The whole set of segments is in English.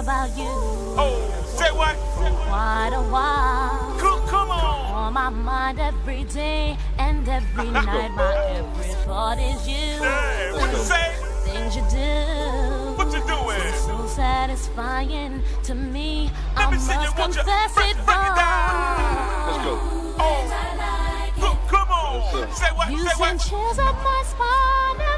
about you. Oh, say what? What a while. Come, on. On my mind every day and every night. My every thought is you. Hey, what you say? Things you do. What you doing? So satisfying to me. Let I me must you, confess you, it, break, break it Let's go. Oh. Like come, on. Say what? You say what? chills up my spine.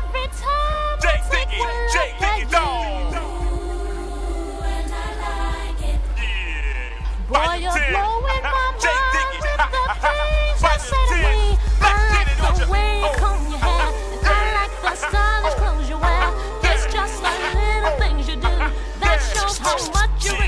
much